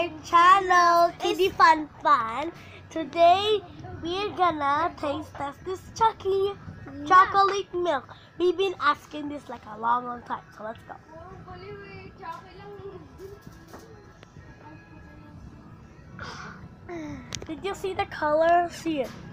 my channel, Kitty Fun Fun. Today, we're gonna taste test this Chuckie chocolate milk. We've been asking this like a long, long time. So let's go. Did you see the color? See it.